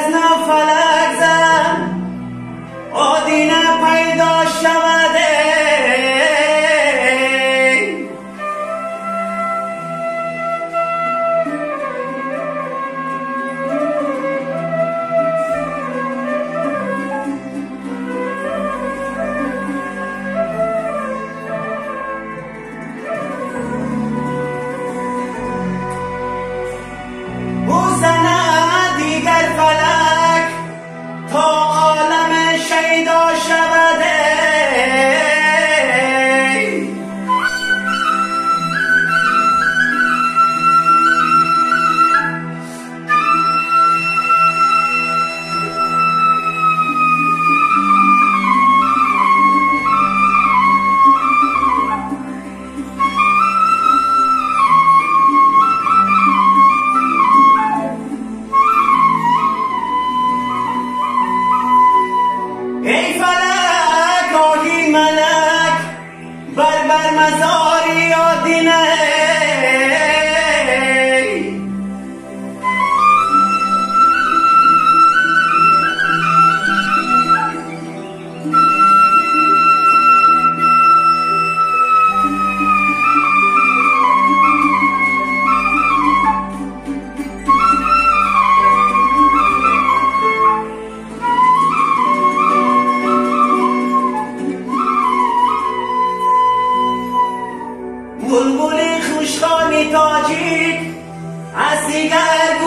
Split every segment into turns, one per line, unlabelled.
جهزنا فلا Así que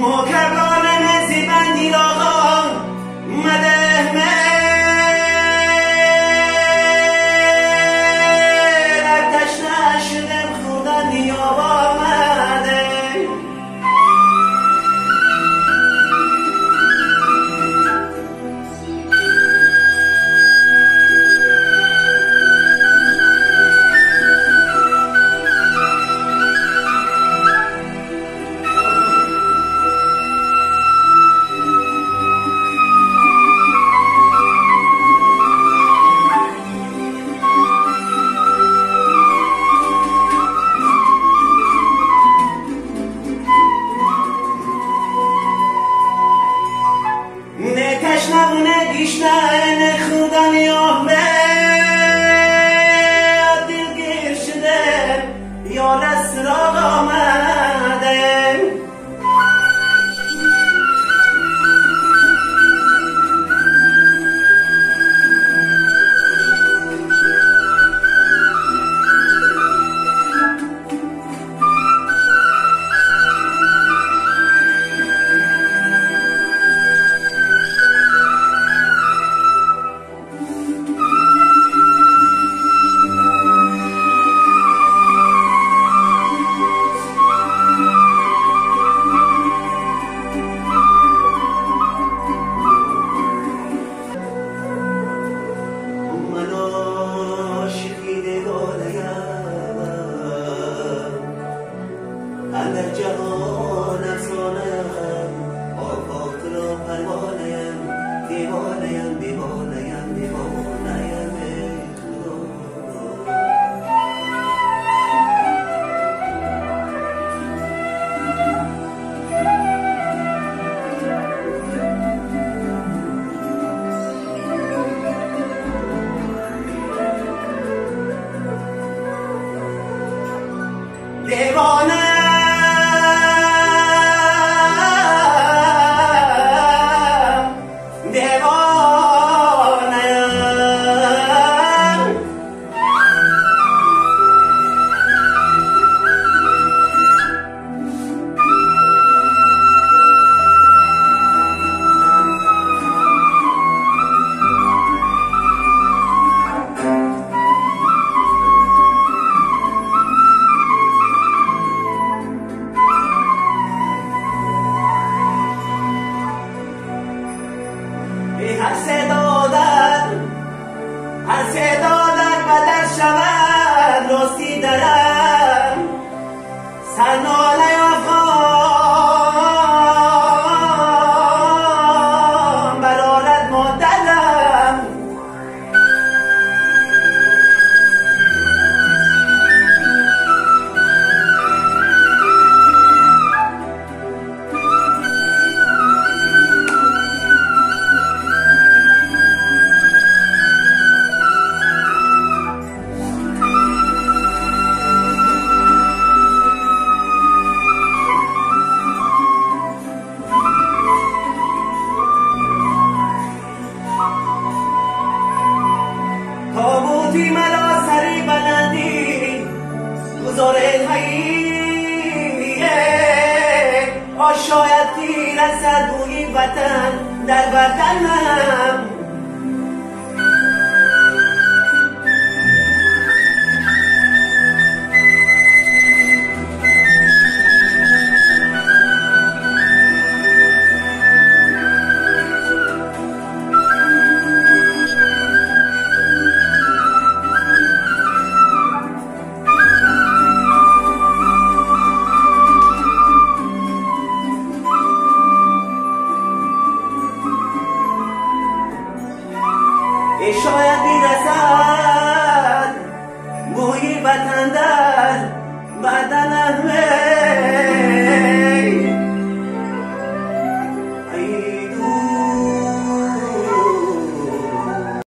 مکران زیبندی را مدد شاید تیر از سردوی وطن در وطنم